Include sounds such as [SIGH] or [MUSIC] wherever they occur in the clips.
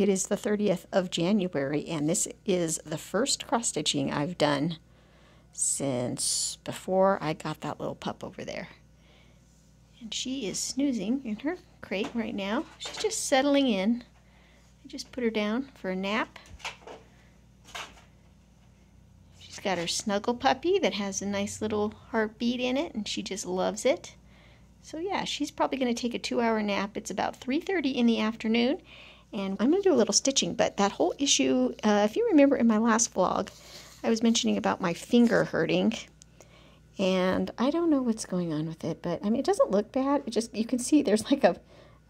it is the 30th of January, and this is the first cross stitching I've done since before I got that little pup over there. And she is snoozing in her crate right now. She's just settling in. I just put her down for a nap. She's got her snuggle puppy that has a nice little heartbeat in it, and she just loves it. So yeah, she's probably going to take a two-hour nap. It's about 3.30 in the afternoon, and I'm going to do a little stitching. But that whole issue, uh, if you remember in my last vlog, I was mentioning about my finger hurting and I don't know what's going on with it, but I mean, it doesn't look bad. It just, you can see there's like a,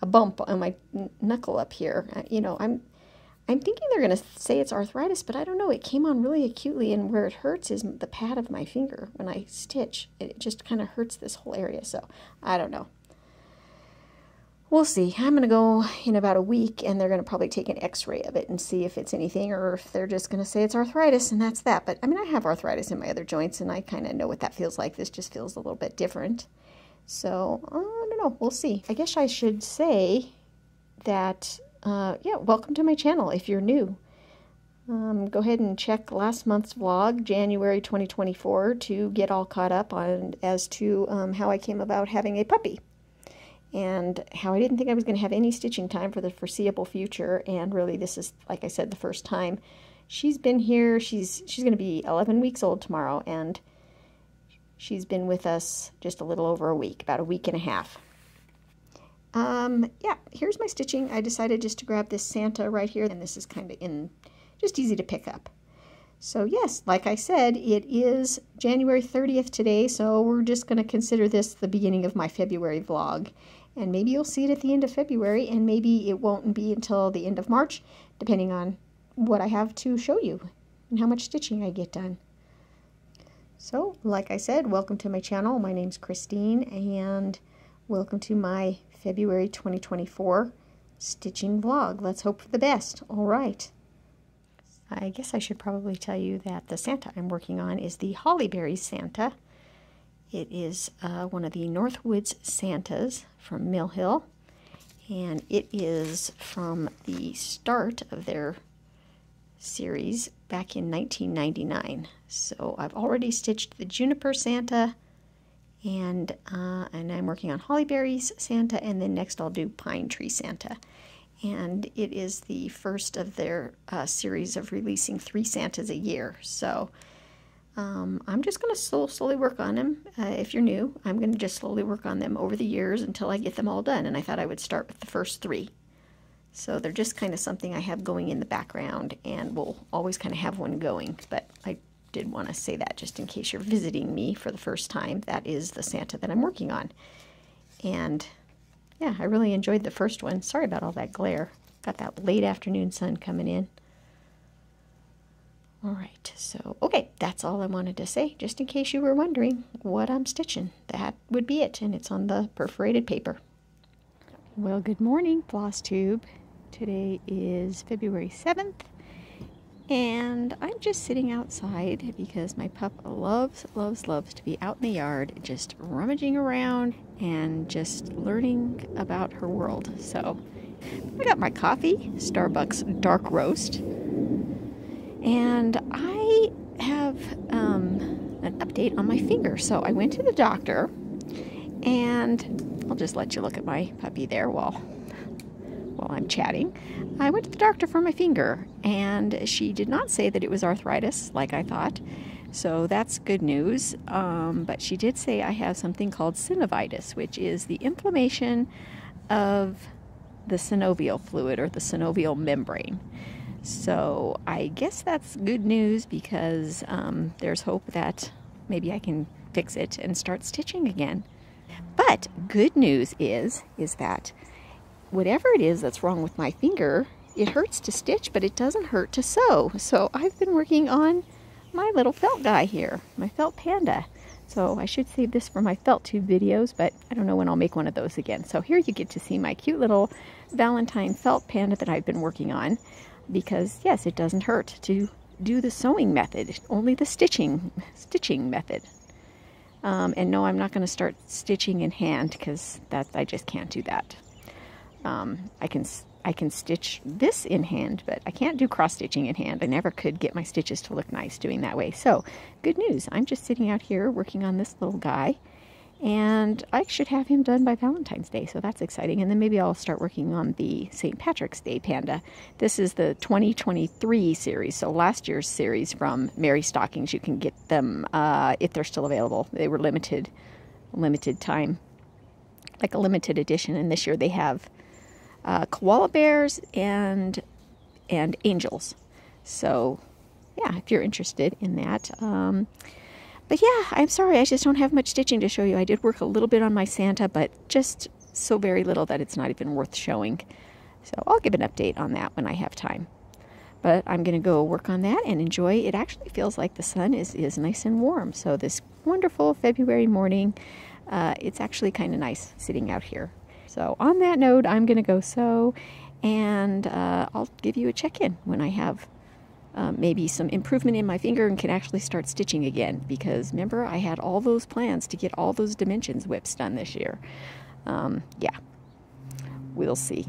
a bump on my knuckle up here. Uh, you know, I'm, I'm thinking they're going to say it's arthritis, but I don't know. It came on really acutely, and where it hurts is the pad of my finger when I stitch. It just kind of hurts this whole area, so I don't know we'll see. I'm going to go in about a week and they're going to probably take an x-ray of it and see if it's anything or if they're just going to say it's arthritis and that's that. But I mean, I have arthritis in my other joints and I kind of know what that feels like. This just feels a little bit different. So, I don't know. We'll see. I guess I should say that, uh, yeah, welcome to my channel if you're new. Um, go ahead and check last month's vlog, January 2024, to get all caught up on as to um, how I came about having a puppy and how I didn't think I was going to have any stitching time for the foreseeable future. And really, this is, like I said, the first time she's been here. She's she's going to be 11 weeks old tomorrow, and she's been with us just a little over a week, about a week and a half. Um, yeah, here's my stitching. I decided just to grab this Santa right here, and this is kind of in, just easy to pick up. So yes, like I said, it is January 30th today, so we're just going to consider this the beginning of my February vlog and maybe you'll see it at the end of February, and maybe it won't be until the end of March, depending on what I have to show you and how much stitching I get done. So, like I said, welcome to my channel. My name's Christine, and welcome to my February 2024 stitching vlog. Let's hope for the best. All right. I guess I should probably tell you that the Santa I'm working on is the Hollyberry Santa. It is uh, one of the Northwoods Santas from Mill Hill, and it is from the start of their series back in 1999. So I've already stitched the Juniper Santa, and uh, and I'm working on Hollyberries Santa, and then next I'll do Pine Tree Santa. And it is the first of their uh, series of releasing three Santas a year. So um, I'm just going to slow, slowly work on them. Uh, if you're new, I'm going to just slowly work on them over the years until I get them all done. And I thought I would start with the first three. So they're just kind of something I have going in the background and we'll always kind of have one going. But I did want to say that just in case you're visiting me for the first time. That is the Santa that I'm working on. And yeah, I really enjoyed the first one. Sorry about all that glare. Got that late afternoon sun coming in. All right, so, okay, that's all I wanted to say, just in case you were wondering what I'm stitching. That would be it, and it's on the perforated paper. Well, good morning, Flosstube. Today is February 7th, and I'm just sitting outside because my pup loves, loves, loves to be out in the yard, just rummaging around and just learning about her world. So, I got my coffee, Starbucks dark roast, and I have um, an update on my finger. So I went to the doctor, and I'll just let you look at my puppy there while while I'm chatting. I went to the doctor for my finger, and she did not say that it was arthritis like I thought. So that's good news. Um, but she did say I have something called synovitis, which is the inflammation of the synovial fluid or the synovial membrane. So I guess that's good news because um, there's hope that maybe I can fix it and start stitching again. But good news is, is that whatever it is that's wrong with my finger, it hurts to stitch, but it doesn't hurt to sew. So I've been working on my little felt guy here, my felt panda. So I should save this for my felt tube videos, but I don't know when I'll make one of those again. So here you get to see my cute little Valentine felt panda that I've been working on because yes, it doesn't hurt to do the sewing method, only the stitching stitching method. Um, and no, I'm not going to start stitching in hand because that I just can't do that. Um, I can I can stitch this in hand, but I can't do cross stitching in hand. I never could get my stitches to look nice doing that way. So good news, I'm just sitting out here working on this little guy and I should have him done by Valentine's Day, so that's exciting. And then maybe I'll start working on the St. Patrick's Day Panda. This is the 2023 series, so last year's series from Merry Stockings. You can get them uh, if they're still available. They were limited, limited time, like a limited edition. And this year they have uh, koala bears and and angels. So, yeah, if you're interested in that. Um, but yeah, I'm sorry, I just don't have much stitching to show you. I did work a little bit on my Santa, but just so very little that it's not even worth showing. So I'll give an update on that when I have time. But I'm going to go work on that and enjoy. It actually feels like the sun is, is nice and warm. So this wonderful February morning, uh, it's actually kind of nice sitting out here. So on that note, I'm going to go sew and uh, I'll give you a check-in when I have um, maybe some improvement in my finger and can actually start stitching again because remember I had all those plans to get all those dimensions WIPs done this year. Um, yeah, we'll see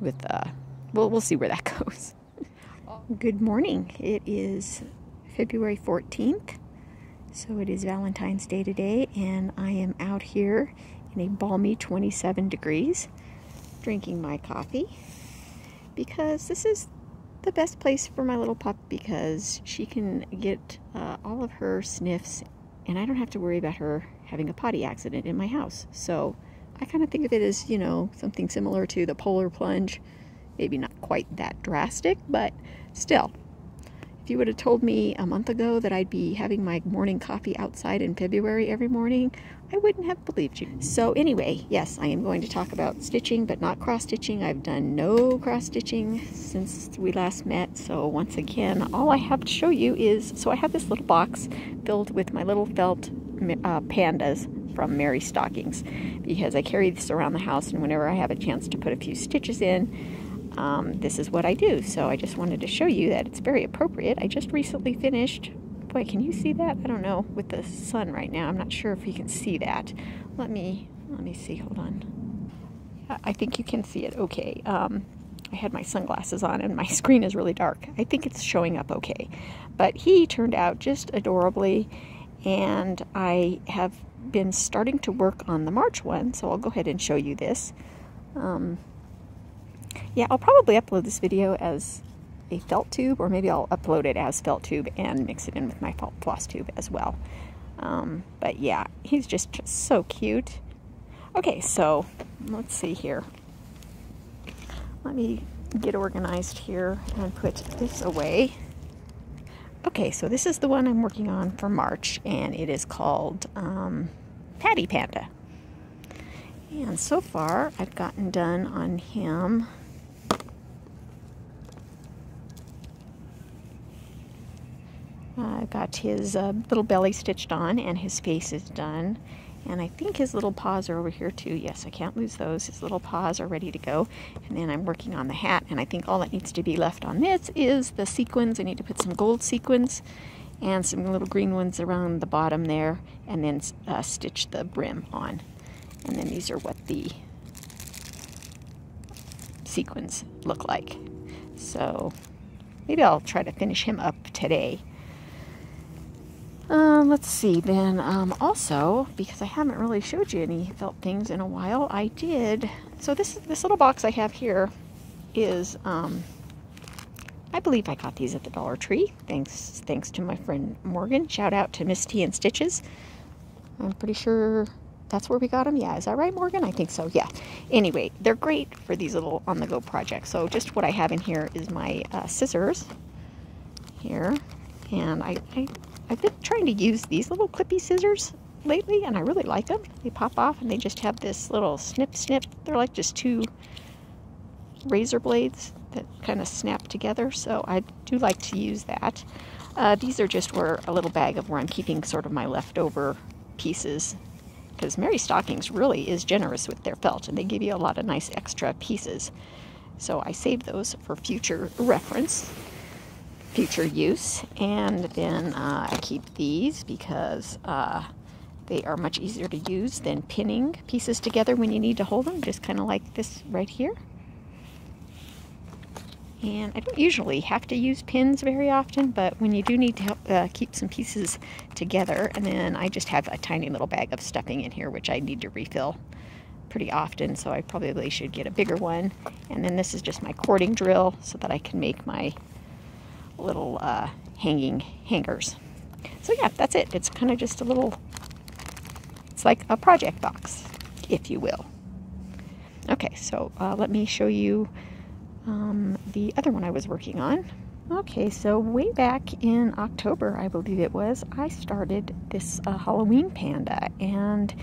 with uh, we'll, we'll see where that [LAUGHS] goes. Good morning. It is February 14th. So it is Valentine's Day today and I am out here in a balmy 27 degrees drinking my coffee because this is the best place for my little pup because she can get uh, all of her sniffs and I don't have to worry about her having a potty accident in my house. So I kind of think of it as, you know, something similar to the polar plunge. Maybe not quite that drastic, but still. If you would have told me a month ago that I'd be having my morning coffee outside in February every morning, I wouldn't have believed you. So anyway, yes, I am going to talk about stitching, but not cross-stitching. I've done no cross-stitching since we last met. So once again, all I have to show you is, so I have this little box filled with my little felt uh, pandas from Merry Stockings because I carry this around the house and whenever I have a chance to put a few stitches in, um, this is what I do. So I just wanted to show you that it's very appropriate. I just recently finished Boy, can you see that? I don't know with the sun right now. I'm not sure if you can see that. Let me, let me see, hold on. I think you can see it okay. Um, I had my sunglasses on and my [LAUGHS] screen is really dark. I think it's showing up okay. But he turned out just adorably and I have been starting to work on the March one, so I'll go ahead and show you this. Um, yeah, I'll probably upload this video as a felt tube, or maybe I'll upload it as felt tube and mix it in with my felt floss tube as well. Um, but yeah, he's just, just so cute. Okay, so let's see here. Let me get organized here and put this away. Okay, so this is the one I'm working on for March, and it is called um, Patty Panda. And so far, I've gotten done on him Uh, got his uh, little belly stitched on and his face is done. And I think his little paws are over here too. Yes, I can't lose those. His little paws are ready to go. And then I'm working on the hat. And I think all that needs to be left on this is the sequins. I need to put some gold sequins and some little green ones around the bottom there. And then uh, stitch the brim on. And then these are what the sequins look like. So maybe I'll try to finish him up today. Um, let's see then. Um, also, because I haven't really showed you any felt things in a while, I did. So this this little box I have here is, um, I believe I got these at the Dollar Tree. Thanks, thanks to my friend Morgan. Shout out to Miss T and Stitches. I'm pretty sure that's where we got them. Yeah, is that right, Morgan? I think so. Yeah. Anyway, they're great for these little on-the-go projects. So just what I have in here is my uh, scissors here, and I, I I've been trying to use these little clippy scissors lately, and I really like them. They pop off, and they just have this little snip snip. They're like just two razor blades that kind of snap together, so I do like to use that. Uh, these are just where a little bag of where I'm keeping sort of my leftover pieces because Merry Stockings really is generous with their felt and they give you a lot of nice extra pieces. So I save those for future reference future use. And then uh, I keep these because uh, they are much easier to use than pinning pieces together when you need to hold them, just kind of like this right here. And I don't usually have to use pins very often, but when you do need to help, uh, keep some pieces together, and then I just have a tiny little bag of stuffing in here, which I need to refill pretty often, so I probably should get a bigger one. And then this is just my cording drill so that I can make my little uh, hanging hangers. So yeah, that's it. It's kind of just a little, it's like a project box, if you will. Okay, so uh, let me show you um, the other one I was working on. Okay, so way back in October, I believe it was, I started this uh, Halloween panda, and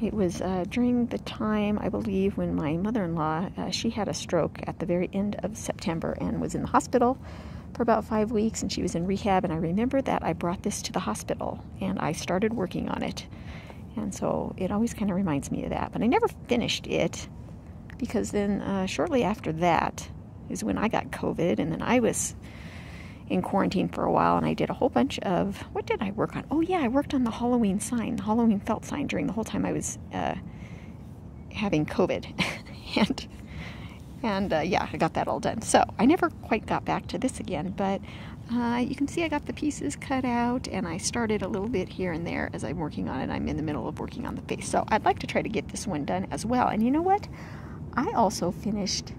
it was uh, during the time, I believe, when my mother-in-law, uh, she had a stroke at the very end of September and was in the hospital for about five weeks, and she was in rehab, and I remember that I brought this to the hospital, and I started working on it. And so it always kind of reminds me of that, but I never finished it because then uh, shortly after that is when I got COVID, and then I was in quarantine for a while, and I did a whole bunch of what did I work on? Oh yeah, I worked on the Halloween sign, the Halloween felt sign during the whole time I was uh, having COVID, [LAUGHS] and and uh, yeah, I got that all done. So I never quite got back to this again, but uh, you can see I got the pieces cut out, and I started a little bit here and there as I'm working on it. I'm in the middle of working on the face, so I'd like to try to get this one done as well. And you know what? I also finished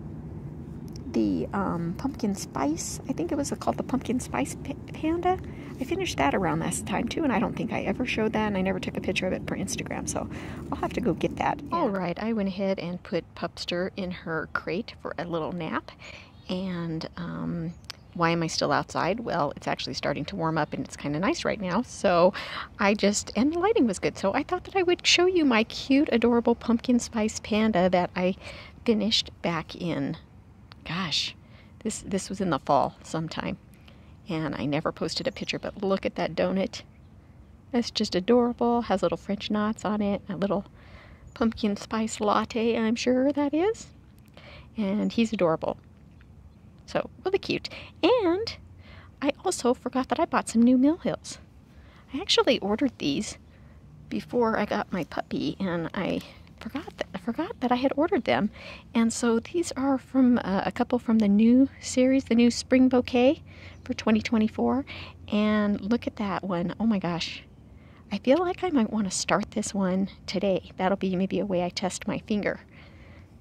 the um, pumpkin spice. I think it was called the pumpkin spice panda. I finished that around this time too, and I don't think I ever showed that, and I never took a picture of it for Instagram, so I'll have to go get that. All right, I went ahead and put Pupster in her crate for a little nap, and um, why am I still outside? Well, it's actually starting to warm up and it's kind of nice right now. So I just, and the lighting was good. So I thought that I would show you my cute, adorable pumpkin spice panda that I finished back in, gosh, this, this was in the fall sometime. And I never posted a picture, but look at that donut. It's just adorable. Has little French knots on it. A little pumpkin spice latte, I'm sure that is. And he's adorable. So, really cute. And I also forgot that I bought some new Mill Hills. I actually ordered these before I got my puppy, and I forgot that I forgot that I had ordered them. And so these are from uh, a couple from the new series, the new Spring Bouquet for 2024. And look at that one. Oh my gosh. I feel like I might want to start this one today. That'll be maybe a way I test my finger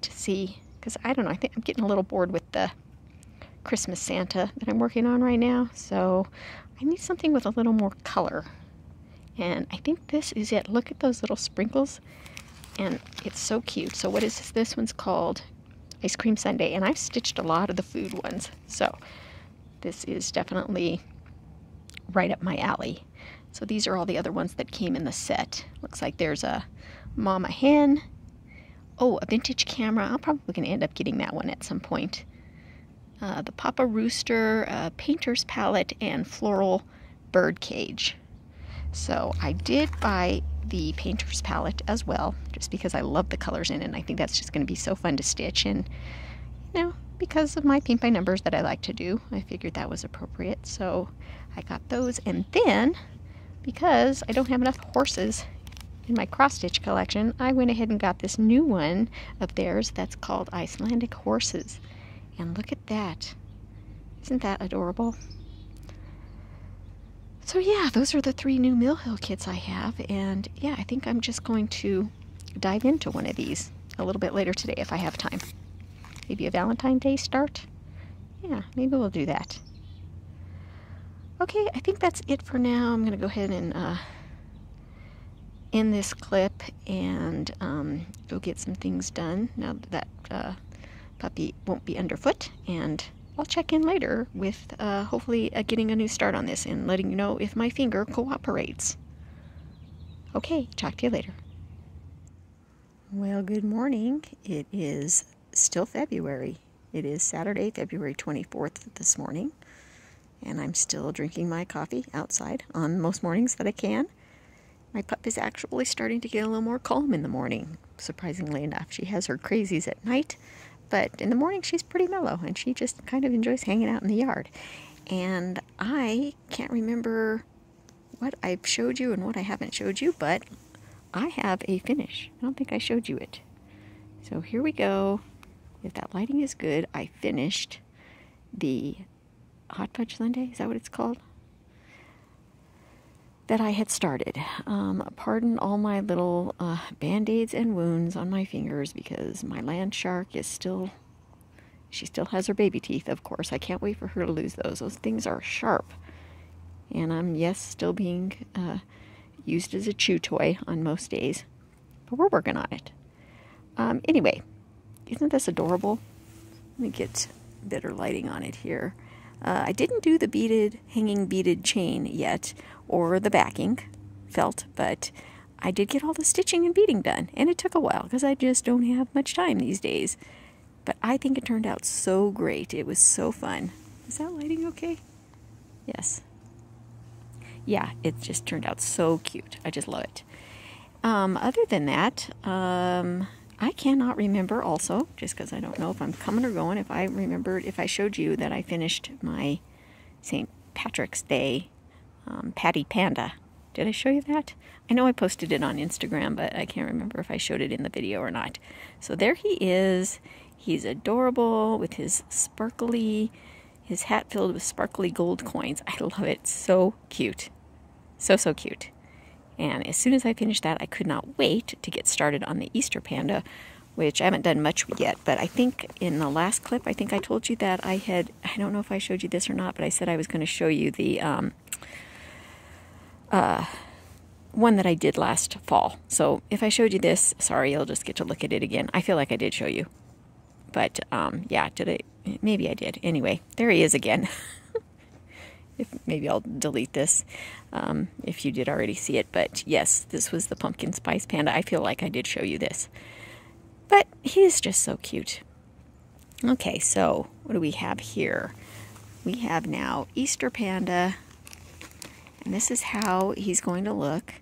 to see because I don't know. I think I'm getting a little bored with the Christmas Santa that I'm working on right now. So I need something with a little more color. And I think this is it. Look at those little sprinkles and it's so cute. So what is this? This one's called Ice Cream Sundae, and I've stitched a lot of the food ones. So this is definitely right up my alley. So these are all the other ones that came in the set. Looks like there's a Mama Hen. Oh, a vintage camera. I'm probably going to end up getting that one at some point. Uh, the Papa Rooster, Painter's Palette, and Floral Bird Cage. So I did buy the painter's palette as well, just because I love the colors in it. And I think that's just going to be so fun to stitch. And, you know, because of my paint by numbers that I like to do, I figured that was appropriate. So I got those. And then, because I don't have enough horses in my cross stitch collection, I went ahead and got this new one of theirs that's called Icelandic Horses. And look at that. Isn't that adorable? So yeah, those are the three new Mill Hill kits I have, and yeah, I think I'm just going to dive into one of these a little bit later today if I have time. Maybe a Valentine's Day start? Yeah, maybe we'll do that. Okay, I think that's it for now. I'm going to go ahead and uh, end this clip and um, go get some things done now that uh, puppy won't be underfoot and I'll check in later with uh, hopefully uh, getting a new start on this and letting you know if my finger cooperates. Okay, talk to you later. Well, good morning. It is still February. It is Saturday, February 24th this morning, and I'm still drinking my coffee outside on most mornings that I can. My pup is actually starting to get a little more calm in the morning, surprisingly enough. She has her crazies at night, but in the morning, she's pretty mellow and she just kind of enjoys hanging out in the yard. And I can't remember what I've showed you and what I haven't showed you, but I have a finish. I don't think I showed you it. So here we go. If that lighting is good, I finished the hot fudge sundae. Is that what it's called? That I had started. Um, pardon all my little uh, band aids and wounds on my fingers because my land shark is still. She still has her baby teeth, of course. I can't wait for her to lose those. Those things are sharp. And I'm, yes, still being uh, used as a chew toy on most days. But we're working on it. Um, anyway, isn't this adorable? Let me get better lighting on it here. Uh, I didn't do the beaded, hanging beaded chain yet, or the backing felt, but I did get all the stitching and beading done, and it took a while because I just don't have much time these days. But I think it turned out so great. It was so fun. Is that lighting okay? Yes. Yeah, it just turned out so cute. I just love it. Um, other than that, um, I cannot remember also, just because I don't know if I'm coming or going, if I remembered, if I showed you that I finished my St. Patrick's Day um, Patty Panda. Did I show you that? I know I posted it on Instagram, but I can't remember if I showed it in the video or not. So there he is. He's adorable with his sparkly, his hat filled with sparkly gold coins. I love it. So cute. So, so cute. And as soon as I finished that, I could not wait to get started on the Easter Panda, which I haven't done much yet. But I think in the last clip, I think I told you that I had, I don't know if I showed you this or not, but I said I was going to show you the um, uh, one that I did last fall. So if I showed you this, sorry, you'll just get to look at it again. I feel like I did show you. But um, yeah, did I? Maybe I did. Anyway, there he is again. [LAUGHS] if maybe I'll delete this um, if you did already see it. But yes, this was the pumpkin spice panda. I feel like I did show you this. But he's just so cute. Okay, so what do we have here? We have now Easter Panda. And this is how he's going to look.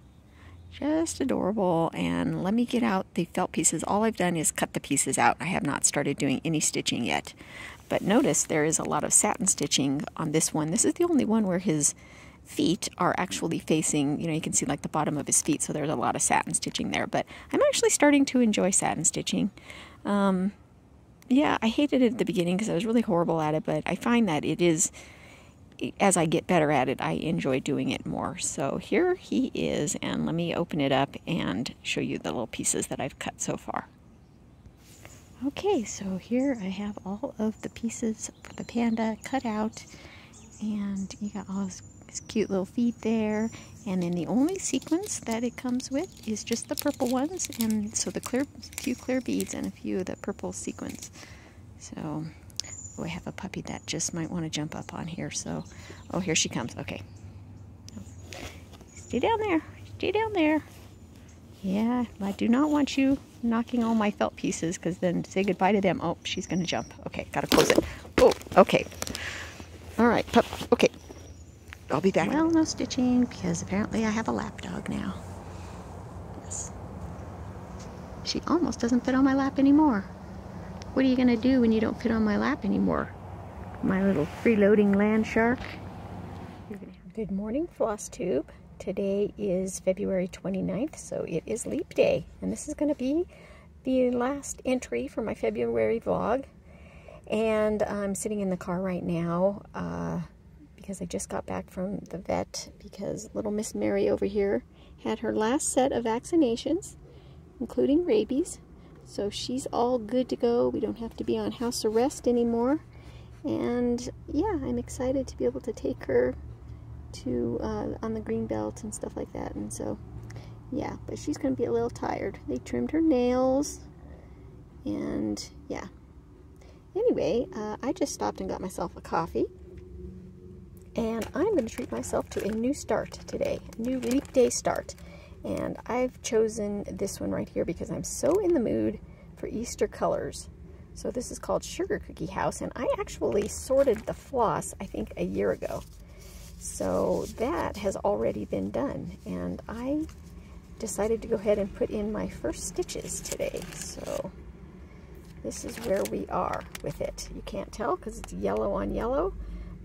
Just adorable. And let me get out the felt pieces. All I've done is cut the pieces out. I have not started doing any stitching yet. But notice there is a lot of satin stitching on this one. This is the only one where his feet are actually facing, you know, you can see like the bottom of his feet, so there's a lot of satin stitching there. But I'm actually starting to enjoy satin stitching. Um, yeah, I hated it at the beginning because I was really horrible at it, but I find that it is, as I get better at it, I enjoy doing it more. So here he is, and let me open it up and show you the little pieces that I've cut so far. Okay, so here I have all of the pieces for the panda cut out, and you got all his, cute little feet there. And then the only sequins that it comes with is just the purple ones, and so the clear, few clear beads and a few of the purple sequins. So, oh, I have a puppy that just might want to jump up on here. So, oh, here she comes. Okay, stay down there. Stay down there. Yeah, I do not want you knocking all my felt pieces because then say goodbye to them. Oh, she's going to jump. Okay, got to close it. Oh, okay. All right, pup. Okay. I'll be back. Well, no stitching because apparently I have a lap dog now. Yes. She almost doesn't fit on my lap anymore. What are you going to do when you don't fit on my lap anymore? My little freeloading land shark. Good morning, Flosstube. Today is February 29th, so it is Leap Day. And this is going to be the last entry for my February vlog. And I'm sitting in the car right now uh, because I just got back from the vet because little Miss Mary over here had her last set of vaccinations, including rabies. So she's all good to go. We don't have to be on house arrest anymore. And yeah, I'm excited to be able to take her to uh, on the green belt and stuff like that. And so, yeah, but she's going to be a little tired. They trimmed her nails, and yeah. Anyway, uh, I just stopped and got myself a coffee. And I'm going to treat myself to a new start today, a new leap day start. And I've chosen this one right here because I'm so in the mood for Easter colors. So this is called Sugar Cookie House, and I actually sorted the floss, I think, a year ago. So that has already been done and I decided to go ahead and put in my first stitches today. So this is where we are with it. You can't tell because it's yellow on yellow,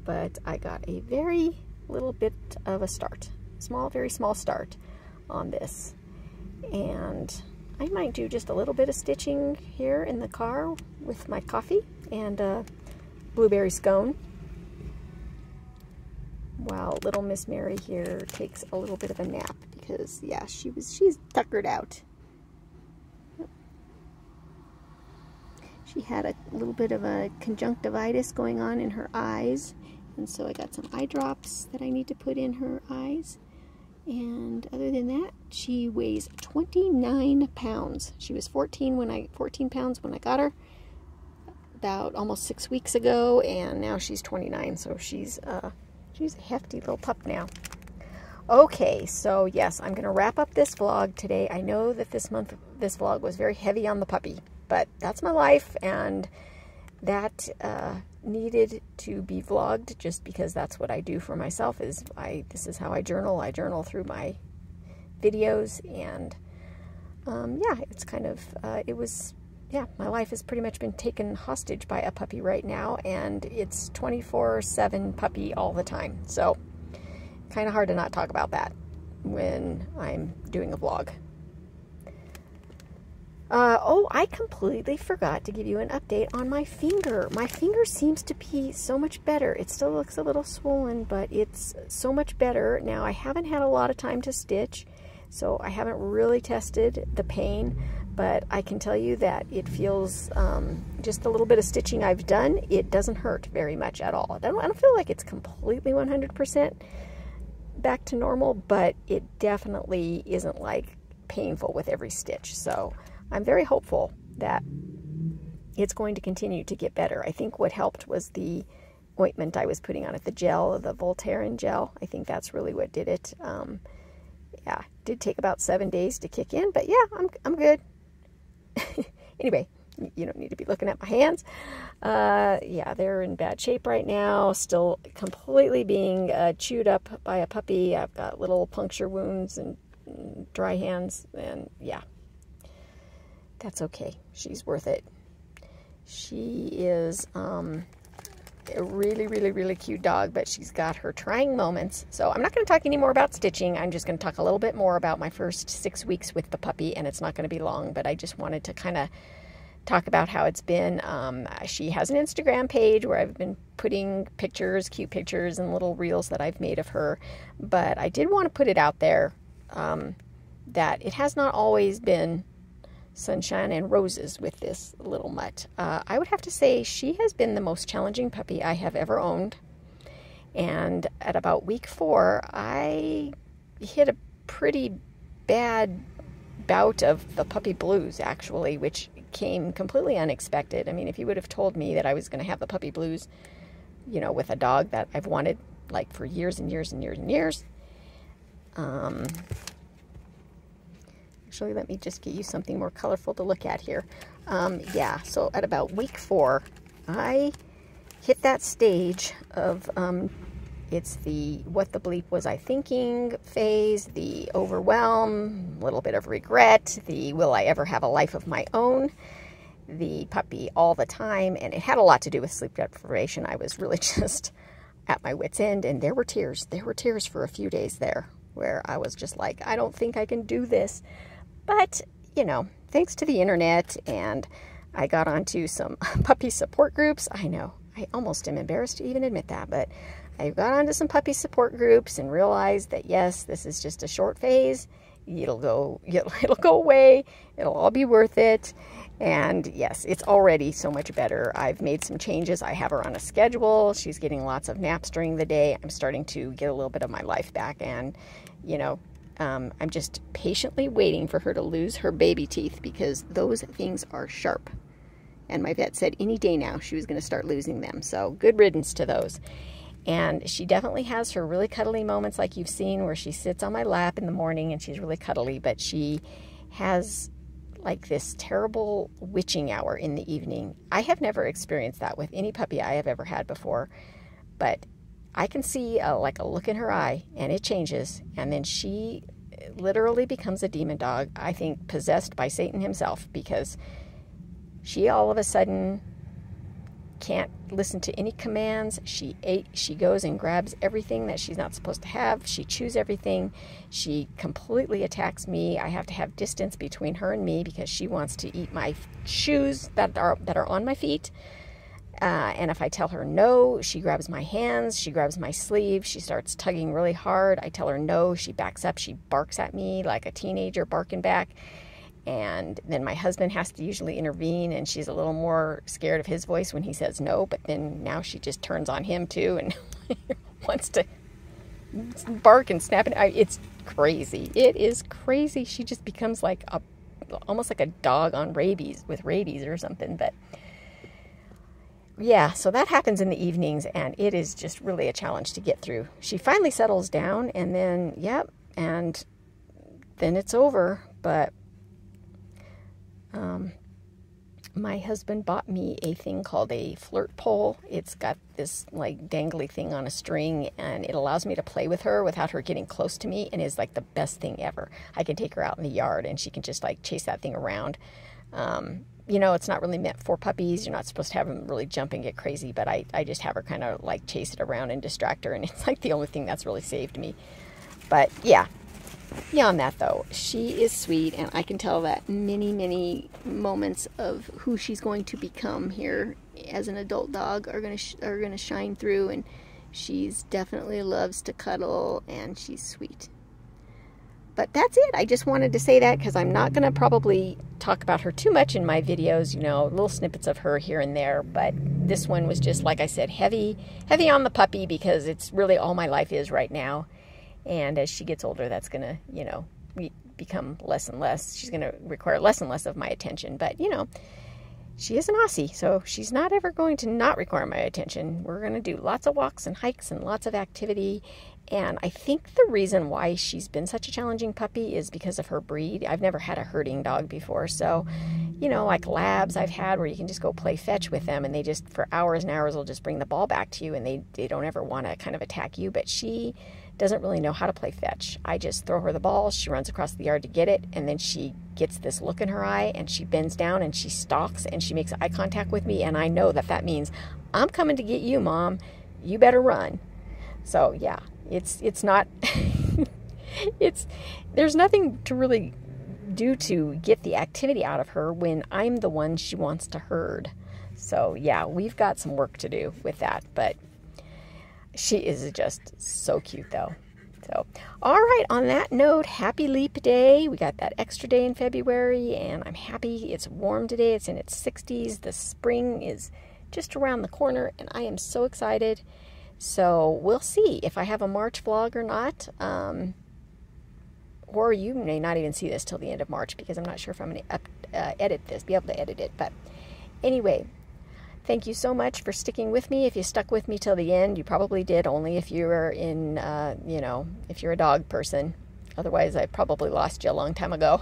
but I got a very little bit of a start. Small, very small start on this. And I might do just a little bit of stitching here in the car with my coffee and uh, blueberry scone. While little Miss Mary here takes a little bit of a nap because yeah, she was she's tuckered out. She had a little bit of a conjunctivitis going on in her eyes, and so I got some eye drops that I need to put in her eyes. And other than that, she weighs 29 pounds. She was 14 when I 14 pounds when I got her about almost six weeks ago, and now she's 29, so she's uh, she's a hefty little pup now. Okay, so yes, I'm to wrap up this vlog today. I know that this month, this vlog was very heavy on the puppy, but that's my life, and that uh, needed to be vlogged just because that's what I do for myself is I this is how I journal. I journal through my videos and um, yeah, it's kind of, uh, it was, yeah, my life has pretty much been taken hostage by a puppy right now and it's 24-7 puppy all the time. So kind of hard to not talk about that when I'm doing a vlog. Uh, oh, I completely forgot to give you an update on my finger. My finger seems to be so much better. It still looks a little swollen, but it's so much better. Now, I haven't had a lot of time to stitch, so I haven't really tested the pain, but I can tell you that it feels, um, just a little bit of stitching I've done, it doesn't hurt very much at all. I don't, I don't feel like it's completely 100% back to normal, but it definitely isn't like painful with every stitch. So I'm very hopeful that it's going to continue to get better. I think what helped was the ointment I was putting on it, the gel, the Voltaren gel. I think that's really what did it. Um, yeah, did take about seven days to kick in, but yeah, I'm, I'm good. [LAUGHS] anyway, you don't need to be looking at my hands. Uh, yeah, they're in bad shape right now, still completely being uh, chewed up by a puppy. I've got little puncture wounds and dry hands, and yeah, that's okay. She's worth it. She is um, a really, really, really cute dog, but she's got her trying moments. So I'm not going to talk any more about stitching. I'm just going to talk a little bit more about my first six weeks with the puppy, and it's not going to be long, but I just wanted to kind of talk about how it's been. Um, she has an Instagram page where I've been putting pictures, cute pictures, and little reels that I've made of her, but I did want to put it out there um, that it has not always been sunshine and roses with this little mutt. Uh, I would have to say she has been the most challenging puppy I have ever owned. And at about week four, I hit a pretty bad bout of the puppy blues, actually, which came completely unexpected. I mean, if you would have told me that I was going to have the puppy blues, you know, with a dog that I've wanted like for years and years and years and years, um, Actually, let me just get you something more colorful to look at here. Um, yeah, so at about week four, I hit that stage of um, it's the what the bleep was I thinking phase, the overwhelm, a little bit of regret, the will I ever have a life of my own, the puppy all the time, and it had a lot to do with sleep deprivation. I was really [LAUGHS] just at my wit's end, and there were tears. There were tears for a few days there where I was just like, I don't think I can do this. But, you know, thanks to the internet and I got onto some [LAUGHS] puppy support groups. I know, I almost am embarrassed to even admit that, but I got onto some puppy support groups and realized that yes, this is just a short phase. It'll go, [LAUGHS] it'll, it'll go away. It'll all be worth it. And yes, it's already so much better. I've made some changes. I have her on a schedule. She's getting lots of naps during the day. I'm starting to get a little bit of my life back and, you know, um, I'm just patiently waiting for her to lose her baby teeth because those things are sharp. And my vet said any day now she was going to start losing them. So good riddance to those. And she definitely has her really cuddly moments like you've seen where she sits on my lap in the morning and she's really cuddly, but she has like this terrible witching hour in the evening. I have never experienced that with any puppy I have ever had before, but I can see a, like a look in her eye and it changes and then she literally becomes a demon dog, I think possessed by Satan himself because she all of a sudden can't listen to any commands. She ate, she goes and grabs everything that she's not supposed to have. She chews everything. She completely attacks me. I have to have distance between her and me because she wants to eat my shoes that are that are on my feet. Uh, and if I tell her no, she grabs my hands, she grabs my sleeve, she starts tugging really hard. I tell her no, she backs up, she barks at me like a teenager barking back. And then my husband has to usually intervene, and she's a little more scared of his voice when he says no. But then now she just turns on him too and [LAUGHS] wants to bark and snap. it. it's crazy. It is crazy. She just becomes like a almost like a dog on rabies with rabies or something. But yeah, so that happens in the evenings, and it is just really a challenge to get through. She finally settles down, and then, yep, and then it's over. But um, my husband bought me a thing called a flirt pole. It's got this like dangly thing on a string, and it allows me to play with her without her getting close to me, and is like the best thing ever. I can take her out in the yard, and she can just like chase that thing around. Um, you know, it's not really meant for puppies. You're not supposed to have them really jump and get crazy, but I, I just have her kind of like chase it around and distract her, and [LAUGHS] it's like the only thing that's really saved me. But yeah, beyond that though, she is sweet, and I can tell that many, many moments of who she's going to become here as an adult dog are gonna are gonna shine through, and she's definitely loves to cuddle, and she's sweet. But that's it. I just wanted to say that because I'm not going to probably talk about her too much in my videos, you know, little snippets of her here and there. But this one was just, like I said, heavy, heavy on the puppy because it's really all my life is right now. And as she gets older, that's going to, you know, become less and less. She's going to require less and less of my attention. But, you know, she is an Aussie, so she's not ever going to not require my attention. We're going to do lots of walks and hikes and lots of activity. And I think the reason why she's been such a challenging puppy is because of her breed. I've never had a herding dog before. So, you know, like labs I've had where you can just go play fetch with them and they just, for hours and hours, will just bring the ball back to you and they, they don't ever want to kind of attack you. But she doesn't really know how to play fetch. I just throw her the ball, she runs across the yard to get it, and then she gets this look in her eye and she bends down and she stalks and she makes eye contact with me. And I know that that means, I'm coming to get you, mom. You better run. So, yeah, it's, it's not, [LAUGHS] it's, there's nothing to really do to get the activity out of her when I'm the one she wants to herd. So, yeah, we've got some work to do with that, but she is just so cute, though. So, all right, on that note, happy leap day. We got that extra day in February, and I'm happy it's warm today. It's in its 60s. The spring is just around the corner, and I am so excited. So, we'll see if I have a March vlog or not. Um, or you may not even see this till the end of March because I'm not sure if I'm going to uh, edit this, be able to edit it. But anyway, Thank you so much for sticking with me. If you stuck with me till the end, you probably did only if you were in, uh, you know, if you're a dog person. Otherwise, I probably lost you a long time ago.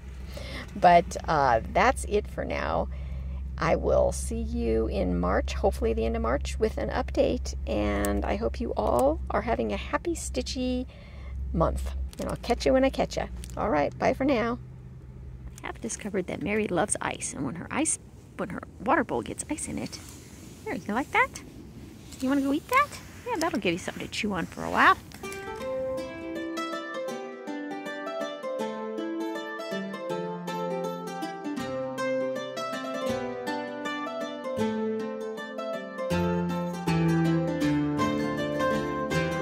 [LAUGHS] but uh, that's it for now. I will see you in March, hopefully the end of March, with an update. And I hope you all are having a happy, stitchy month. And I'll catch you when I catch you. All right, bye for now. I have discovered that Mary loves ice, and when her ice when her water bowl gets ice in it. There, you like that? You want to go eat that? Yeah, that'll give you something to chew on for a while.